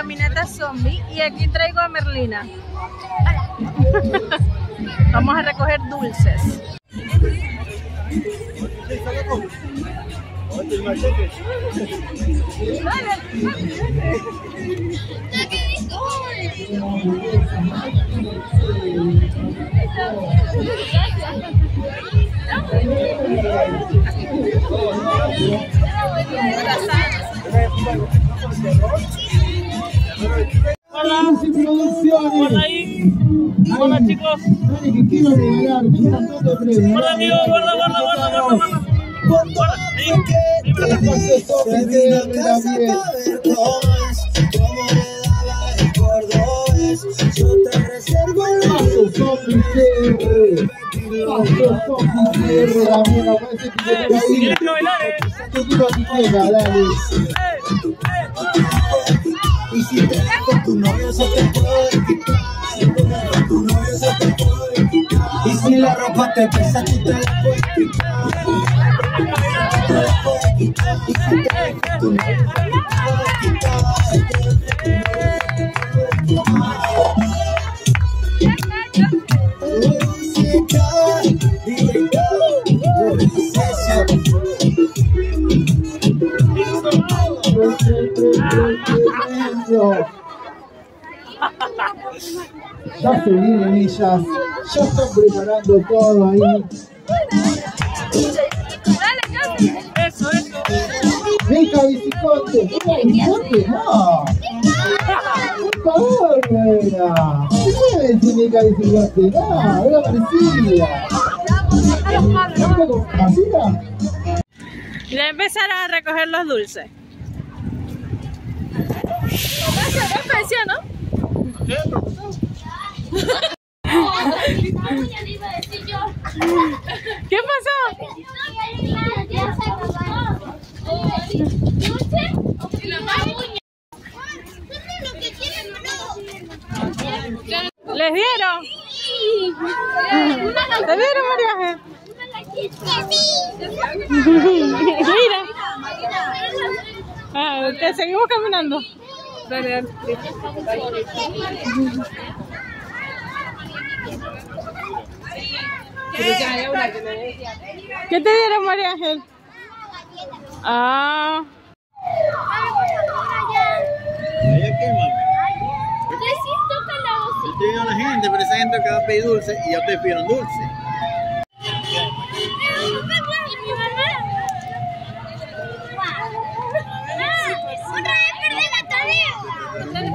caminata zombie y aquí traigo a Merlina. Vamos a recoger dulces. Hola, ahí. Hola. Hola bailar, eh. Tu novio se te puede quitar. Tu novio se te puede quitar. Y si la ropa te pesa, tú te la puedes quitar. Tú te te tu novio se te puede quitar. Si te dejo tu novio se te puede quitar. Música, Ya se vienen ellas, ya están preparando todo ahí. Eso, eso. Venga, bicicote, bicicote, no. Por favor, venga. ¿Qué puede decir venga, bicicote? No, era parecida. ¿Venga con pasita? Ya empezaron a recoger los dulces. ¿Qué pasó? ¿Les dieron? ¿Te dieron, María Ángel? Mira. Ah, ¿Te seguimos caminando? Dale, dale. ¿Qué te dieron, María Ángel? Ah, a la gente, pero esa gente que va a pedir dulce y ya ustedes pidieron dulce.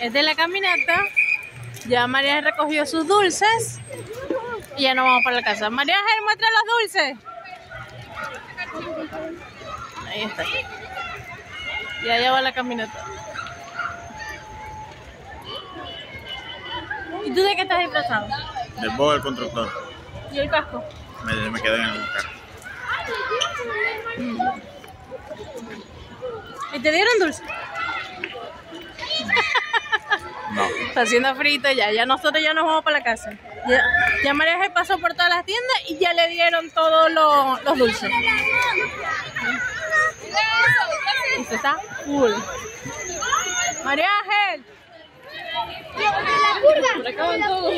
es de la caminata. Ya María recogió sus dulces. Y ya nos vamos para la casa. María Ángel, muestra los dulces. Ahí está. Y allá va la caminata. ¿Y tú de qué estás disfrazado? Del bobo del constructor. ¿Y el casco? Me, me quedé en el carro. ¿Y te dieron dulce? No. Está haciendo frito ya, ya nosotros ya nos vamos para la casa. Ya, ya María Ángel pasó por todas las tiendas y ya le dieron todos los, los dulces. Y se está full. María Ángel. Por acá van todos.